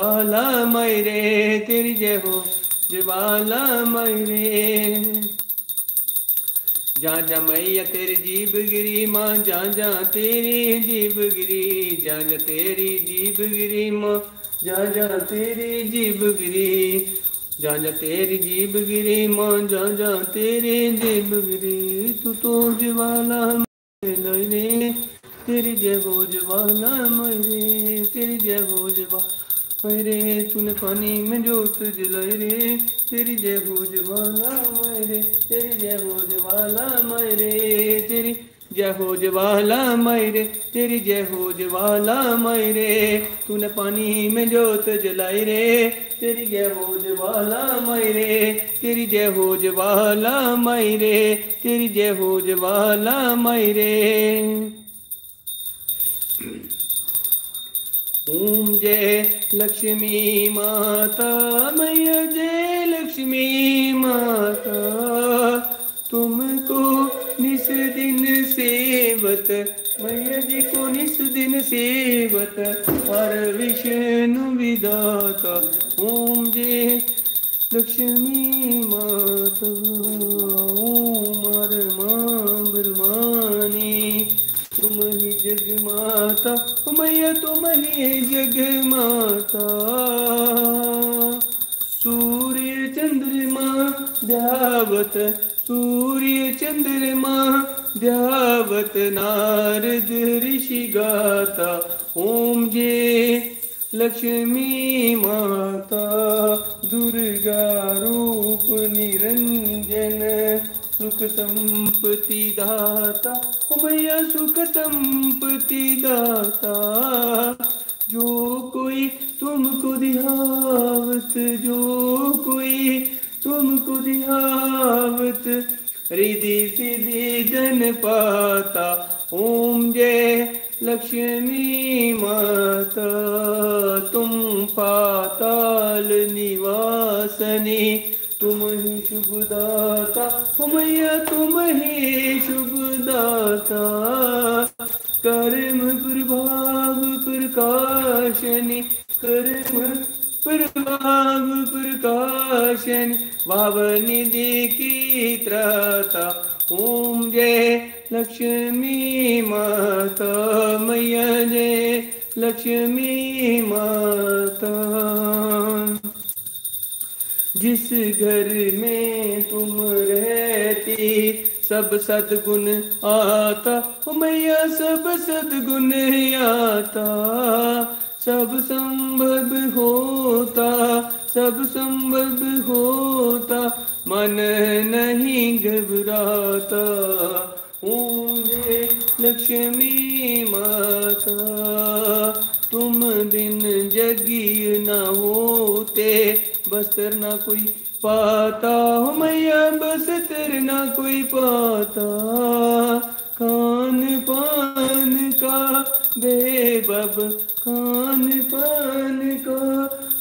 ज्वाला मैरे, तेरी जय हो, ज्वाला मैरे। जा जा मैया तेरी जीब गिरी माँ जा जा तेरी जीब गिरी जा जा तेरी जीब गिरी माँ जा जा तेरी जीब गिरी जा जा तेरी जीब गिरी माँ जा जा तेरी जीब गिरी तू तो ज्वाला रे। तेरी जय हो, ज्वाला मेरे। तेरी जय हो ज्वाला मेरे तूने पानी में जोत जलाई रे। तेरी जय हो ज्वाला मेरे तेरी जय हो ज्वाला मेरे तेरी जय हो ज्वाला मेरे तेरी जय हो ज्वाला मेरे तूने पानी में जोत जलाई रे। तेरी जय हो ज्वाला मेरे तेरी जय हो ज्वाला मेरे तेरी जय हो ज्वाला मेरे ओम जय लक्ष्मी माता, मैया जय लक्ष्मी माता। तुमको निस दिन सेवत, मैया जी को निस दिन सेवत, हर विष्णु विदाता ओम जय लक्ष्मी माता, ओम हर माँ ब्रह्मानी तुम ही जग माता, मैया तुम ही जग माता। सूर्य चंद्रमा, ध्यावत, सूर्य चंद्रमा, ध्यावत, नारद ऋषि गाता। ओम जे लक्ष्मी माता, दुर्गा रूप निरंजन। सुख संपत्ति दाता ओ मैया सुख संपत्ति दाता जो कोई तुमको दिहावत, जो कोई तुमको दिहावत रिधि सिद्धि धन पाता, ओम जय लक्ष्मी माता, तुम पाताल निवासनी, तुम ही शुभ दाता मैया तुम ही शुभ दाता कर्म प्रभाव प्रकाशनी, कर्म प्रभाव प्रकाशनी भाव निधि की त्राता। ओम जय लक्ष्मी माता, मैया जय लक्ष्मी माता। जिस घर में तुम रहती, सब सदगुण आता। मैया, सब सदगुण आता। सब संभव होता, सब संभव होता। मन नहीं घबराता जय लक्ष्मी माता। तुम बिन जगी न होते बस्तर ना कोई पाता हो मैया बस्तर ना कोई पाता। खान पान का बेबब खान पान का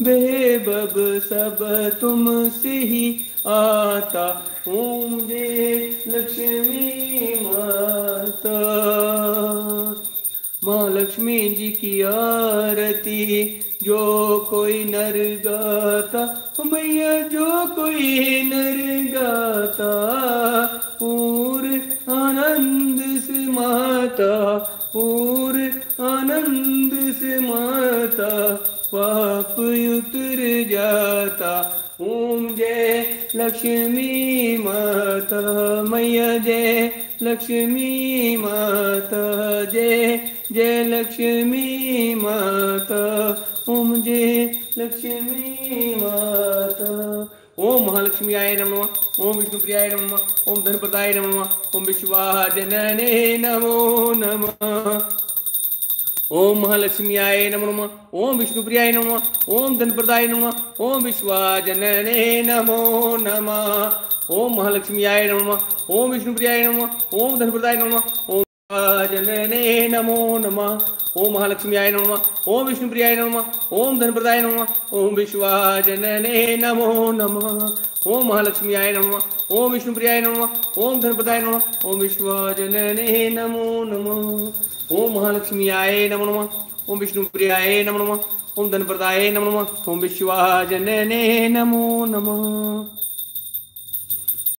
बेबब, सब तुमसे ही आता। ओम जय लक्ष्मी माता। माँ लक्ष्मी जी की आरती, जो कोई नर गाता मैया जो कोई नर गाता, पूर आनंद से माता, पूर आनंद से माता, पाप उतर जाता, ओम जय लक्ष्मी माता, मैया जय लक्ष्मी माता जय जय लक्ष्मी माता। ओम जय लक्ष्मी माता। ओम महालक्ष्मी आय नमः, ओम विष्णुप्रियाय नम, ओम धनप्रदाय नमः, ओम विश्वाजनने नमो नम। ओम महालक्ष्मी आय नमो नम, ओम विष्णुप्रियाय नमः, ओम धनप्रदाय नम, ओम विश्वाजनने नमो नमः। ओम महालक्ष्मी आय नमः ओम विष्णुप्रियाय नमः ओम धनप्रदाय नमः ओम जनने नमो नमः ओम महालक्ष्मी आय नमः ओम विष्णुप्रियाय नमः ओम धनप्रदाय नमः ओम विश्वाजनने नमो नमः ओम महालक्ष्मी आय नमः ओम विष्णुप्रियाय नमः ओम धनप्रदाय नमः ओम विश्वाजनने नमो नमः ओम महालक्ष्मी आय नमो नमः ओम विष्णु प्रियाय नमो नमः ओम धन प्रदाय नमो नमः ओम विश्वाजनने नमो नमः